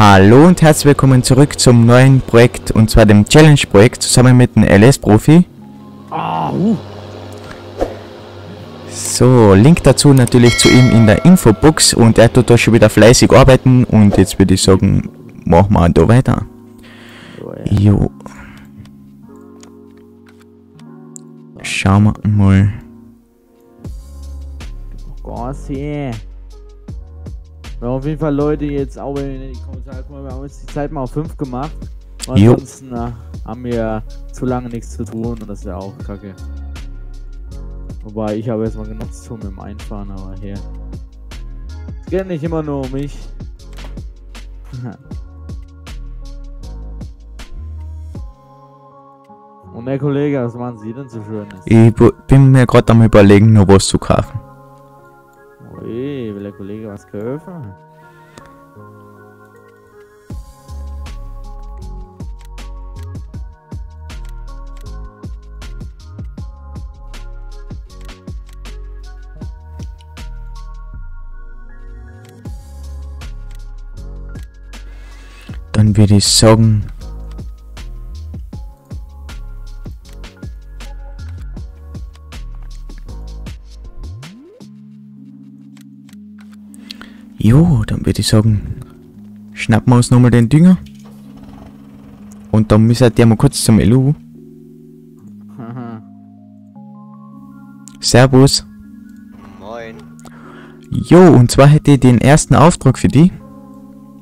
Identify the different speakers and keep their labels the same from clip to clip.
Speaker 1: Hallo und herzlich willkommen zurück zum neuen Projekt und zwar dem Challenge-Projekt zusammen mit dem LS-Profi. So, Link dazu natürlich zu ihm in der Infobox und er tut da schon wieder fleißig arbeiten und jetzt würde ich sagen, machen wir da weiter. Jo. Schauen wir mal.
Speaker 2: Gas hier. Ja, auf jeden Fall, Leute, jetzt auch in die Kommentare kommen, wir haben jetzt die Zeit mal auf 5 gemacht. Und
Speaker 1: Jo.
Speaker 2: ansonsten äh, haben wir zu lange nichts zu tun und das ist ja auch kacke. Wobei ich habe jetzt mal genug zu tun mit dem Einfahren, aber hier. Es geht nicht immer nur um mich. Und der Kollege, was machen Sie denn so schönes?
Speaker 1: Ich bin mir gerade am überlegen, noch was zu kaufen.
Speaker 2: Ui, der Kollege was kaufen?
Speaker 1: Dann würde ich sagen, Jo, dann würde ich sagen, schnappen wir uns nochmal den Dünger. Und dann müssen wir mal kurz zum LU. Servus.
Speaker 3: Moin.
Speaker 1: Jo, und zwar hätte ich den ersten Auftrag für die.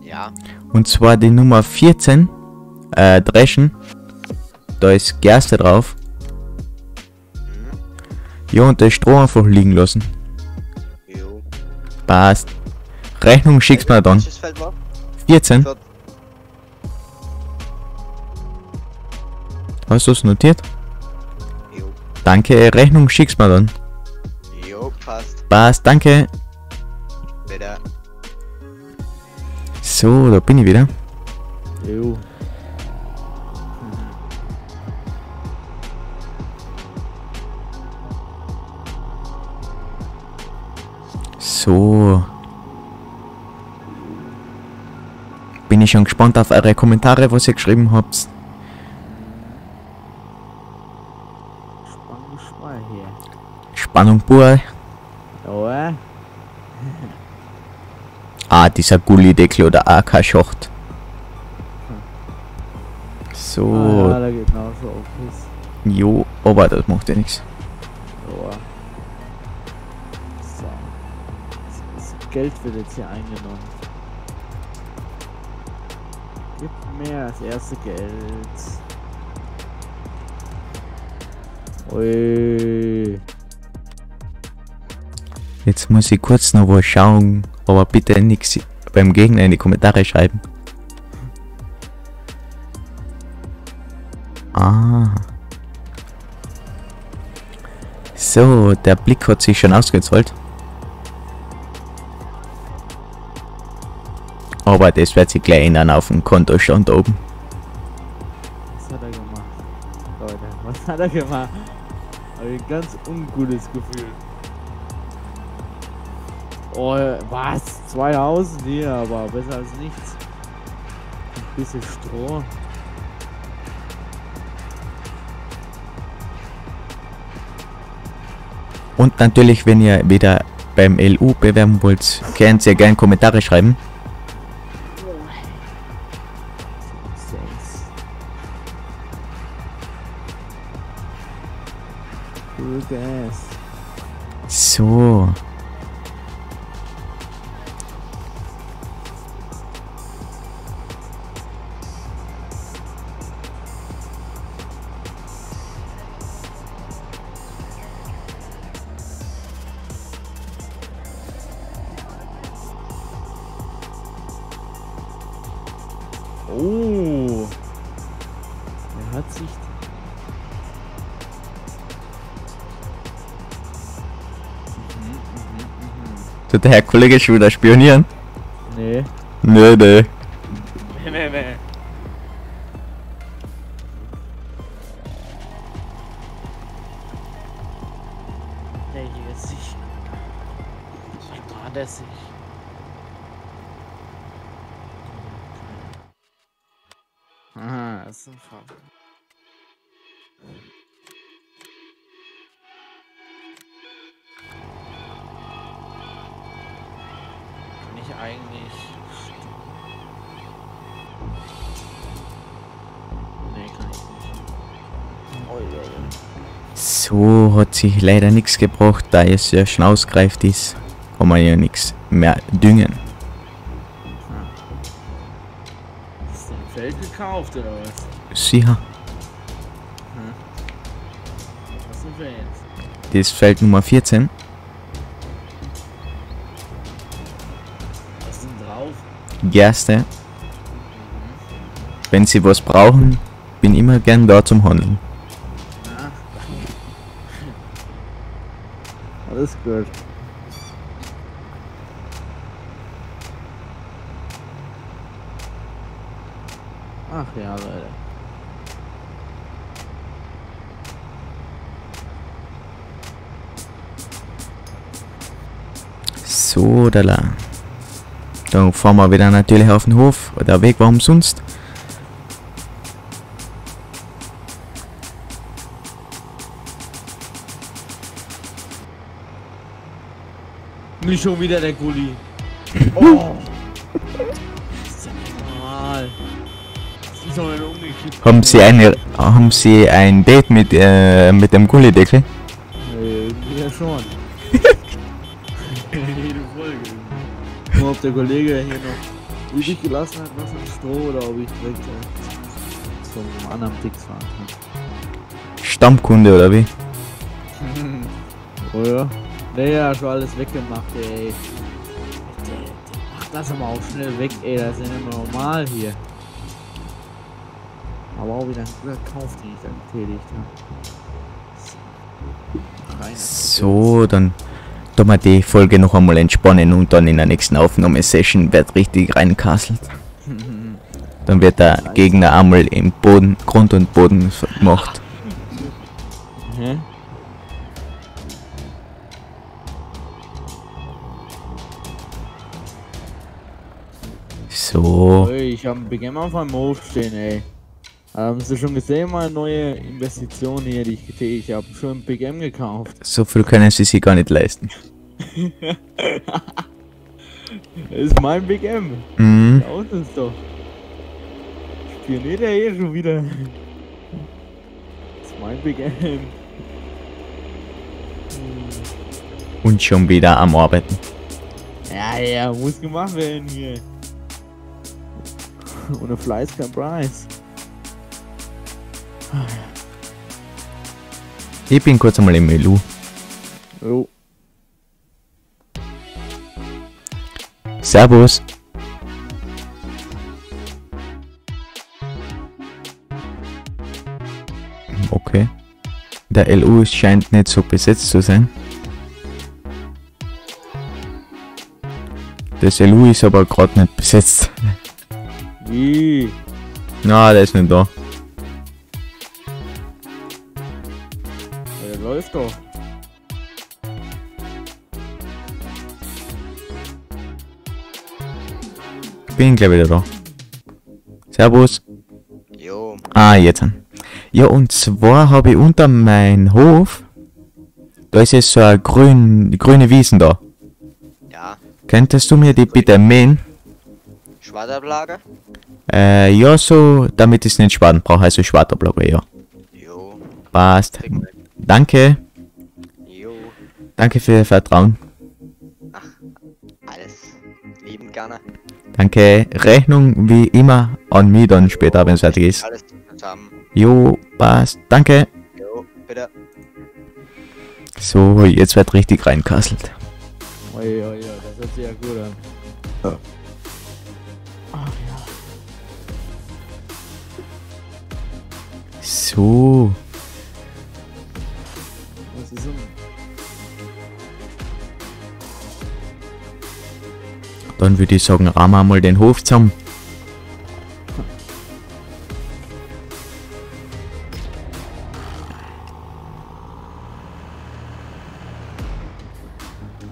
Speaker 3: Ja.
Speaker 1: Und zwar die Nummer 14. Äh, Dreschen. Da ist Gerste drauf.
Speaker 3: Mhm.
Speaker 1: Jo, und das Stroh einfach liegen lassen.
Speaker 3: Jo.
Speaker 1: Passt. Rechnung schickst mir dann.
Speaker 3: Welches Feld war?
Speaker 1: 14.
Speaker 3: Viert-
Speaker 1: Hast du es notiert?
Speaker 3: Jo.
Speaker 1: Danke, Rechnung schickst mir dann.
Speaker 3: Jo, passt.
Speaker 1: Passt, danke.
Speaker 3: Bitte.
Speaker 1: So, da bin ich wieder.
Speaker 2: Jo.
Speaker 1: So. Ich schon gespannt auf eure Kommentare, was ihr geschrieben habt.
Speaker 2: Spannung, Schwein hier.
Speaker 1: Spannung pur.
Speaker 2: Ja,
Speaker 1: Ah, dieser Gullideckel oder AK-Schacht. So,
Speaker 2: Ah, ja, da geht noch so auf
Speaker 1: jo, aber das macht ja nichts.
Speaker 2: Ja. So. Das Geld wird jetzt hier eingenommen. Gib mir das erste Geld. Ui.
Speaker 1: Jetzt muss ich kurz noch was schauen, aber bitte nichts beim Gegner in die Kommentare schreiben. Ah. So, der Blick hat sich schon ausgezahlt. Aber das wird sich gleich ändern auf dem Kontostand oben.
Speaker 2: Was hat er gemacht? Leute, was hat er gemacht? Hab ich ein ganz ungutes Gefühl. Oh, was? 2000 hier, aber besser als nichts. Ein bisschen Stroh.
Speaker 1: Und natürlich, wenn ihr wieder beim LU bewerben wollt, könnt ihr gerne Kommentare schreiben.
Speaker 2: Все. Ooh.
Speaker 1: Tut der Herr Kollege schon wieder spionieren?
Speaker 2: Nee.
Speaker 1: Nö, nö.
Speaker 2: Nee, nee, nee. Der hier ist sich. Was war das sich? Aha, das ist ein Fall. Eigentlich. Nee, kann ich nicht.
Speaker 1: So hat sich leider nichts gebracht, da es ja schon ausgereift ist, kann man ja nichts mehr düngen.
Speaker 2: Hast du ein Feld gekauft oder was?
Speaker 1: Sicher,
Speaker 2: Was sind wir jetzt?
Speaker 1: das Feld Nummer 14. Gerste. Wenn Sie was brauchen, bin immer gern da zum Handeln.
Speaker 2: Ja. Alles gut. Ach ja, Leute.
Speaker 1: So, da la. Dann fahren wir wieder natürlich auf den Hof. Der Weg war umsonst.
Speaker 2: Nicht schon wieder der Gulli. Oh!
Speaker 1: Haben Sie eine, haben Sie ein Date mit, äh, mit dem Gullideckel?
Speaker 2: Äh, ja schon. Der Kollege hier noch übrig gelassen hat, was am Stroh oder ob ich direkt äh, zum anderen Dix fahren kann.
Speaker 1: Stammkunde oder wie?
Speaker 2: Oh ja. Naja, schon alles weggemacht, ey. Macht das aber auch schnell weg, ey. Das ist ja nicht mehr normal hier. Aber auch wieder ein guter Kauf, den ich da getätigt habe.
Speaker 1: So, dann wir die Folge noch einmal entspannen und dann in der nächsten Aufnahmesession wird richtig reinkasselt. Dann wird der Gegner einmal im Boden, Grund und Boden gemacht.
Speaker 2: Hä?
Speaker 1: So,
Speaker 2: ich habe einen auf meinem Hof stehen, ey. Haben Sie schon gesehen, meine neue Investition hier, die ich getätigt habe? Schon ein Big M gekauft.
Speaker 1: so viel können sie sich gar nicht leisten.
Speaker 2: Das ist mein Big M.
Speaker 1: Mhm.
Speaker 2: Da unten ist doch. Spioniert er hier schon wieder. Das ist mein Big M.
Speaker 1: Und schon wieder am Arbeiten.
Speaker 2: Ja, ja, muss gemacht werden hier. Ohne Fleiß kein Preis.
Speaker 1: Ich bin kurz einmal im Melu.
Speaker 2: Jo.
Speaker 1: Servus. Okay. Der LU scheint nicht so besetzt zu sein. Das LU ist aber gerade nicht besetzt.
Speaker 2: Wie?
Speaker 1: Na, der ist nicht da.
Speaker 2: Läuft doch.
Speaker 1: Bin gleich wieder da. Servus.
Speaker 3: Jo,
Speaker 1: Ah, jetzt. Ja, und zwar habe ich unter meinem Hof, da ist jetzt so eine grün, grüne Wiesen da.
Speaker 3: ja.
Speaker 1: Könntest du mir die bitte mähen?
Speaker 3: Schwaderblage?
Speaker 1: Äh, ja, so, damit ich es nicht schwaden brauche, also Schwaderblogger, ja.
Speaker 3: Jo,
Speaker 1: Passt. Danke.
Speaker 3: jo.
Speaker 1: Danke für Ihr Vertrauen.
Speaker 3: Alles lieben gerne.
Speaker 1: Danke. Rechnung wie immer an mich dann später, wenn es fertig ist.
Speaker 3: Alles zusammen.
Speaker 1: Jo, passt. Danke.
Speaker 3: Jo, bitte.
Speaker 1: So, jetzt wird richtig reinkasselt.
Speaker 2: Oh ja, ja, das hört sich ja gut an. Ach ja.
Speaker 1: So. Dann würde ich sagen, rahmen wir mal den Hof zusammen.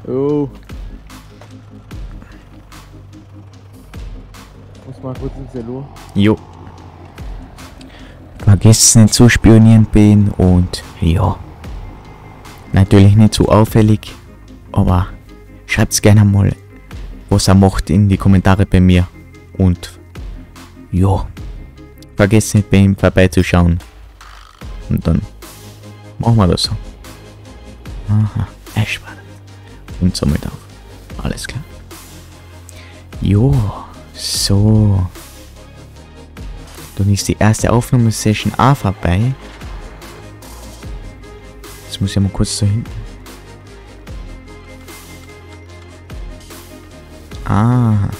Speaker 2: Oh. Muss mal kurz ins Selo.
Speaker 1: Jo. Vergesst nicht zu spionieren ihm und ja. Natürlich nicht zu auffällig, aber schreibt's gerne mal, was er macht in die Kommentare bei mir. Und ja, vergesst nicht bei ihm vorbeizuschauen. Und dann machen wir das so. Aha, er spannend. Und somit auch. Alles klar. Jo, so. Dann ist die erste Aufnahmesession auch vorbei. Jetzt muss ich mal kurz da hinten. Ah.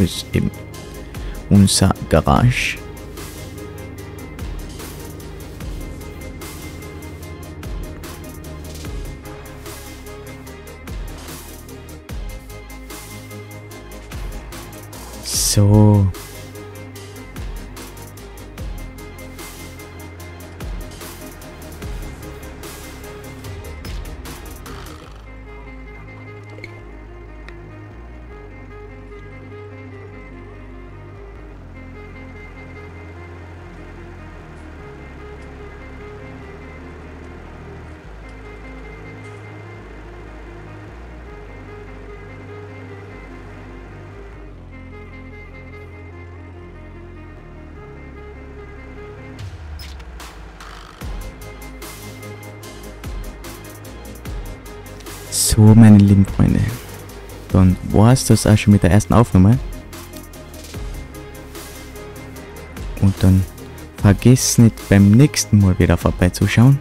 Speaker 1: Ist eben unser Garage. So. So, meine lieben Freunde. Dann war es das auch schon mit der ersten Aufnahme. Und dann vergesst nicht beim nächsten Mal wieder vorbeizuschauen.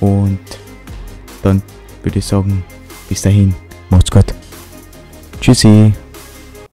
Speaker 1: Und dann würde ich sagen, bis dahin, macht's gut. Tschüssi.